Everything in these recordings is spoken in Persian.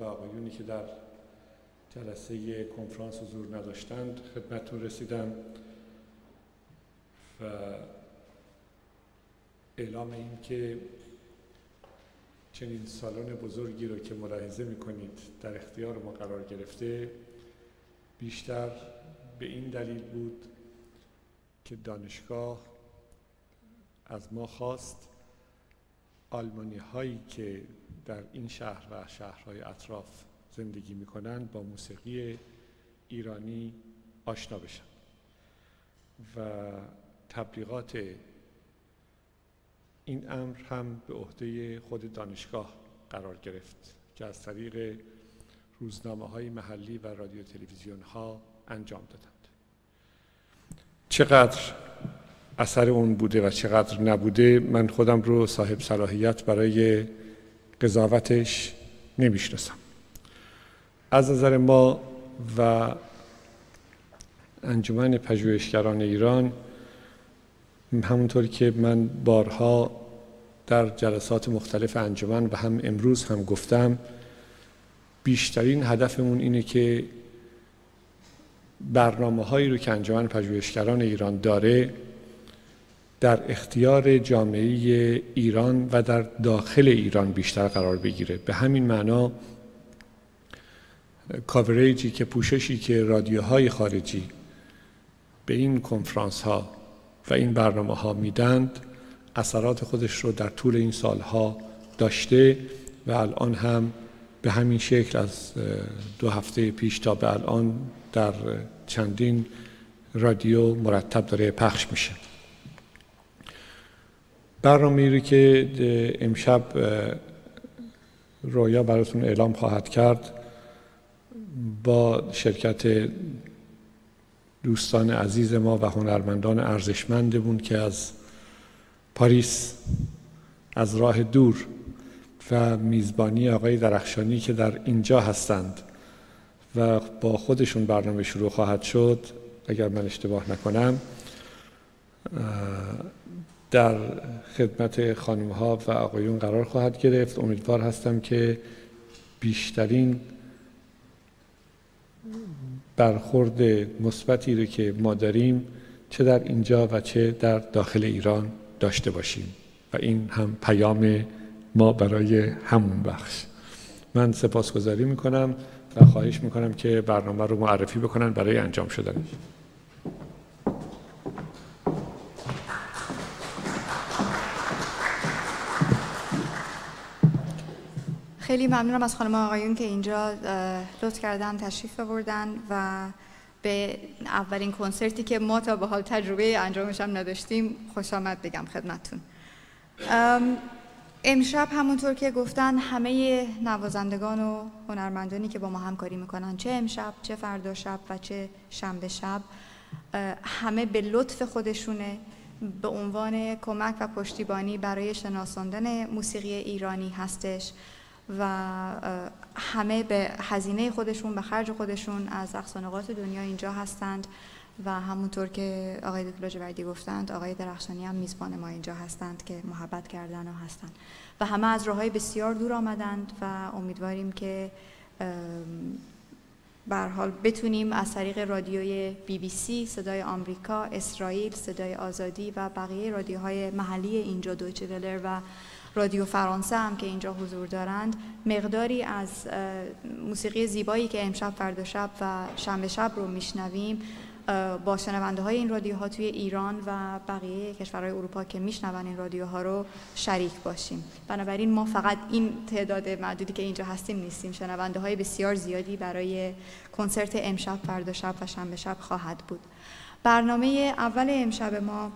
و آقایونی که در جلسه کنفرانس حضور نداشتند خدمتتون رسیدم و اعلام این که چنین سالن بزرگی رو که ملاحظه می‌کنید در اختیار ما قرار گرفته بیشتر به این دلیل بود که دانشگاه از ما خواست آلمانی هایی که در این شهر و شهرهای اطراف زندگی می‌کنند با موسیقی ایرانی آشنا بشن و تبلیغات این امر هم به عهده خود دانشگاه قرار گرفت که از طریق روزنامه های محلی و رادیو تلویزیون ها انجام دادند. چقدر اثر اون بوده و چقدر نبوده من خودم رو صاحب صلاحیت برای قضاوتش نمی‌شناسم. از نظر ما و انجمن پژوهشگران ایران همونطور که من بارها در جلسات مختلف انجمن و هم امروز هم گفتم بیشترین هدفمون اینه که برنامه هایی رو که انجمن پژوهشگران ایران داره در اختیار جامعه ایران و در داخل ایران بیشتر قرار بگیره. به همین معنا کاوریجی که پوششی که رادیوهای خارجی به این کنفرانس ها و این برنامه ها میدند اثرات خودش رو در طول این سالها داشته و الان هم به همین شکل از دو هفته پیش تا به الان در چندین رادیو مرتب داره پخش میشه. برنامه رو که امشب رویا براتون اعلام خواهد کرد با شرکت دوستان عزیز ما و هنرمندان ارزشمندمون که از پاریس از راه دور و میزبانی آقای درخشانی که در اینجا هستند و با خودشون برنامه شروع خواهد شد. اگر من اشتباه نکنم در خدمت خانم ها و آقایون قرار خواهد گرفت. امیدوار هستم که بیشترین برخورد مثبتی رو که ما داریم چه در اینجا و چه در داخل ایران داشته باشیم و این هم پیام ما برای همون بخش. من سپاسگزاری می‌کنم و خواهش می‌کنم که برنامه رو معرفی بکنن برای انجام شدنش. خیلی ممنونم از خانم آقایون که اینجا لطف کردن تشریف بردن و به اولین کنسرتی که ما تا به حال تجربه انجامش هم نداشتیم خوش آمد بگم خدمتتون. امشب همونطور که گفتن همه نوازندگان و هنرمندانی که با ما همکاری می‌کنن چه امشب چه فردا شب و چه شنبه شب همه به لطف خودشونه به عنوان کمک و پشتیبانی برای شناساندن موسیقی ایرانی هستش. و همه به هزینه خودشون به خرج خودشون از اقصانقات دنیا اینجا هستند و همونطور که آقای دکتر لاجوردی گفتند آقای درخشانی هم میزبان ما اینجا هستند که محبت کردن و هستند. و همه از راههای بسیار دور آمدند و امیدواریم که بر حال بتونیم از طریق رادیوی بی بی سی، صدای آمریکا، اسرائیل، صدای آزادی و بقیه رادیوهای محلی اینجا دویچه و رادیو فرانسه هم که اینجا حضور دارند مقداری از موسیقی زیبایی که امشب فردا شب و شنبه شب رو میشنویم با شنونده های این رادیوها توی ایران و بقیه کشورهای اروپا که میشنون این رادیوها رو شریک باشیم. بنابراین ما فقط این تعداد معدودی که اینجا هستیم نیستیم. شنونده های بسیار زیادی برای کنسرت امشب فردا شب و شنبه شب خواهد بود. برنامه اول امشب ما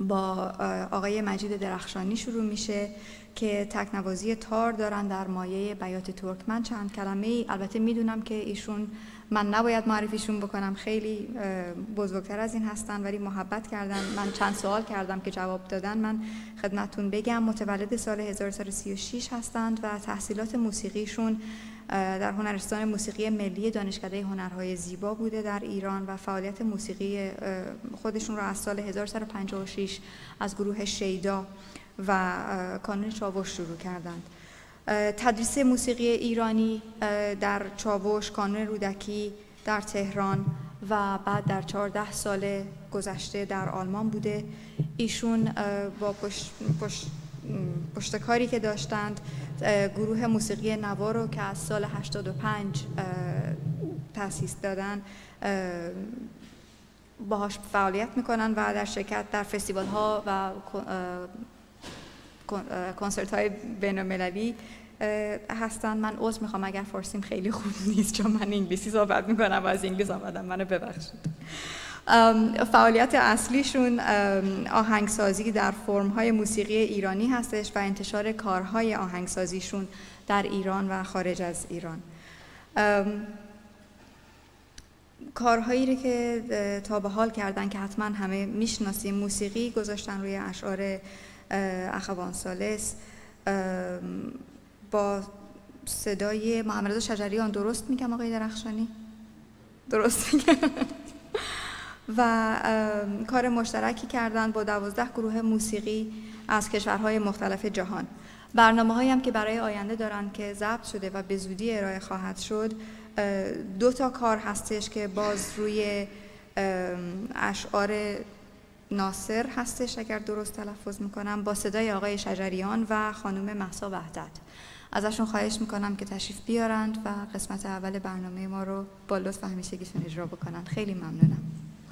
با آقای مجید درخشانی شروع میشه که تکنوازی تار دارن در مایه بیات ترکمن چند کلمه ای البته می‌دونم که ایشون من نباید معرفیشون بکنم خیلی بزرگتر از این هستن ولی محبت کردن. من چند سوال کردم که جواب دادن. من خدمتون بگم متولد سال 1336 هستند و تحصیلات موسیقیشون در هنرستان موسیقی ملی دانشکده هنرهای زیبا بوده در ایران و فعالیت موسیقی خودشون رو از سال 1356 از گروه شیدا و کانون چاوش شروع کردند. تدریس موسیقی ایرانی در چاوش کانون رودکی در تهران و بعد در 14 سال گذشته در آلمان بوده. ایشون با پشت, پشت پشتکاری که داشتند گروه موسیقی نوا رو که از سال 85 تأسیس دادن باهاش فعالیت می‌کنن و در شرکت در فستیوال ها و کنسرت های بین المللی هستن. من عذر می‌خوام اگر فارسیم خیلی خوب نیست چون من انگلیسی صحبت می‌کنم و از انگلیس آمدم. منو ببخشید. فعالیت اصلیشون آهنگسازی در فرمهای موسیقی ایرانی هستش و انتشار کارهای آهنگسازیشون در ایران و خارج از ایران. کارهایی رو که تا به حال کردن که حتما همه می‌شناسیم موسیقی گذاشتن روی اشعار اخوان سالس. با صدای محمد شجریان درست میگم آقای درخشانی؟ درست میگم. و کار مشترکی کردند با دوازده گروه موسیقی از کشورهای مختلف جهان. برنامه هایی هم که برای آینده دارن که ضبط شده و به زودی ارائه خواهد شد دو تا کار هستش که باز روی اشعار ناصر هستش اگر درست تلفظ می‌کنم با صدای آقای شجریان و خانم محسا وحدت. ازشون خواهش می‌کنم که تشریف بیارند و قسمت اول برنامه ما رو با لطف همیشگیشون اجرا بکنن خیلی ممنونم.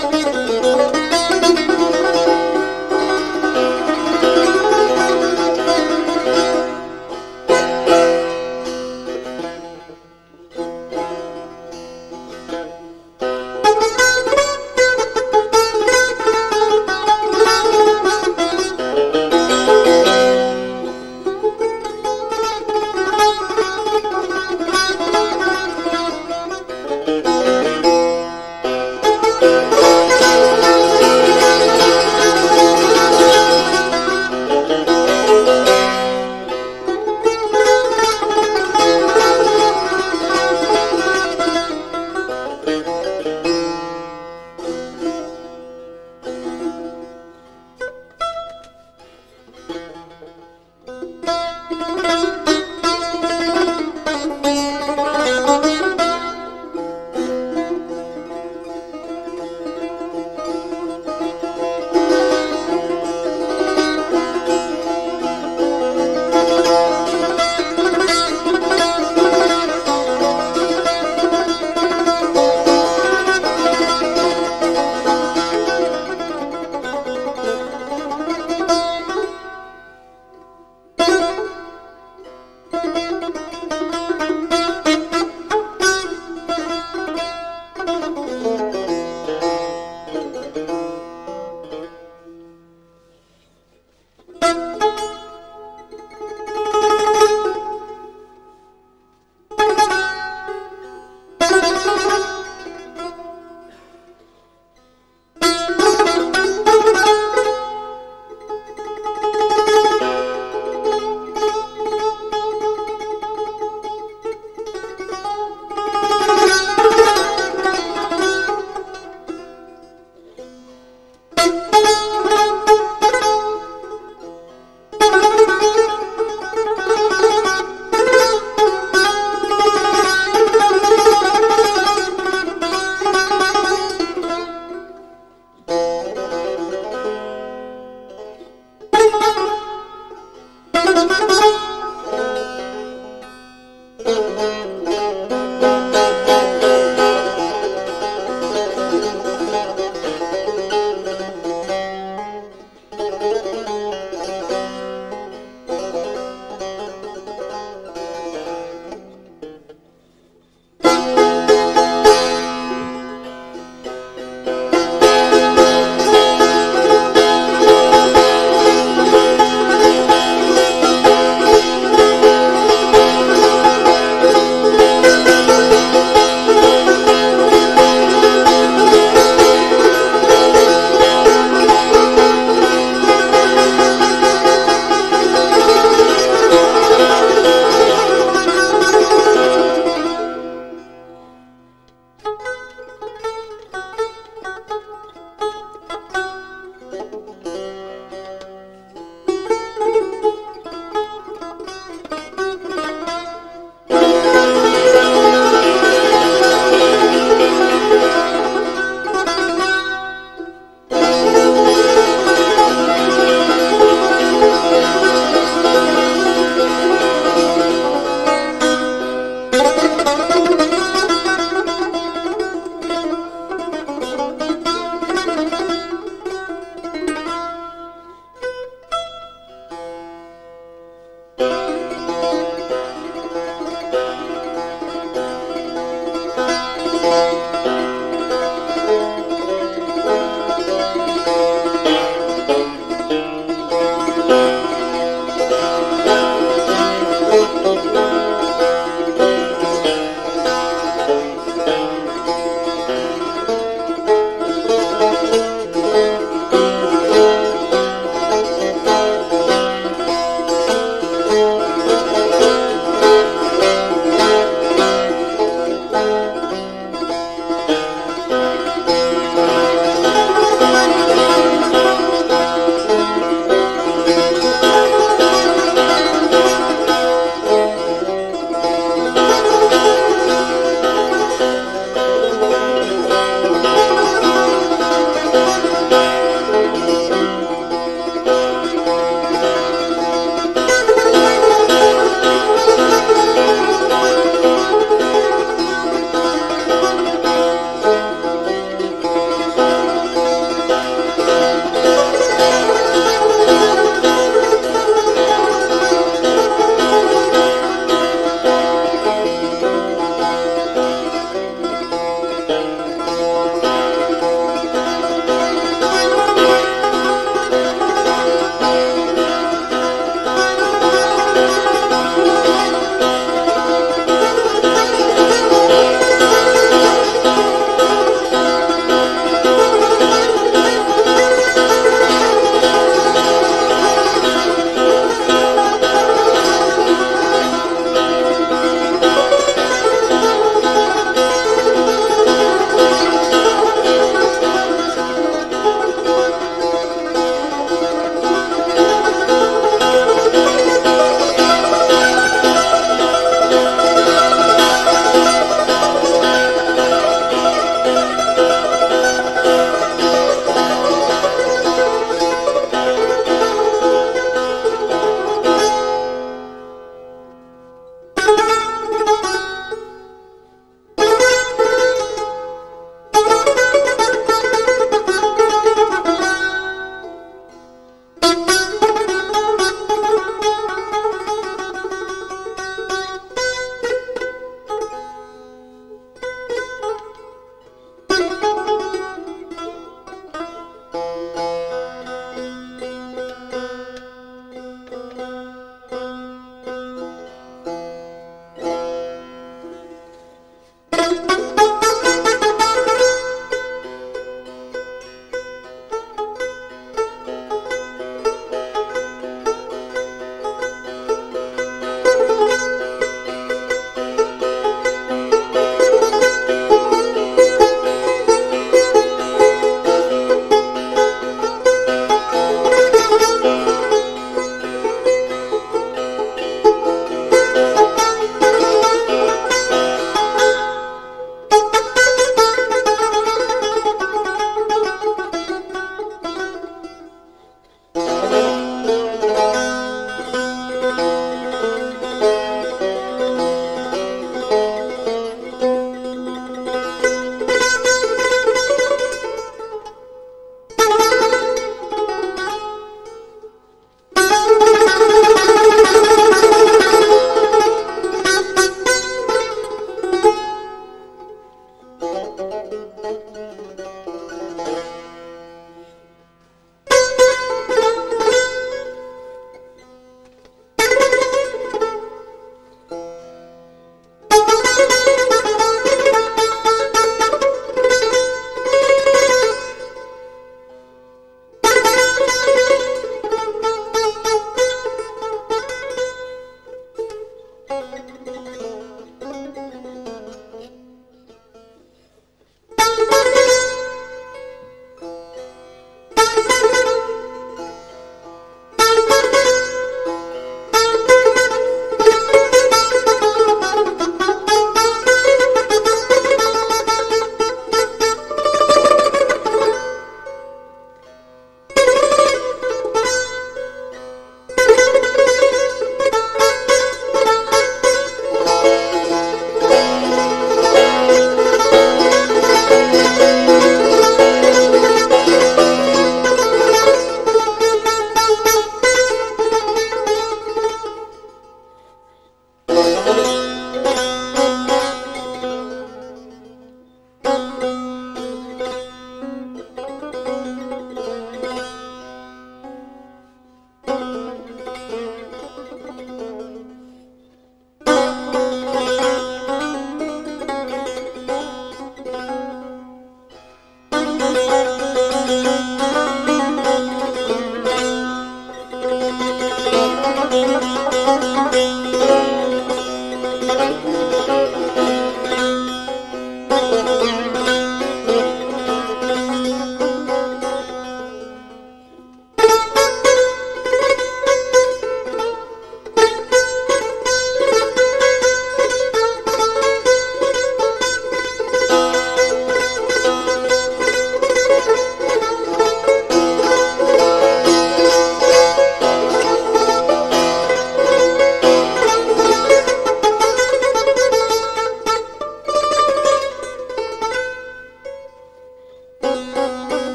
thank you.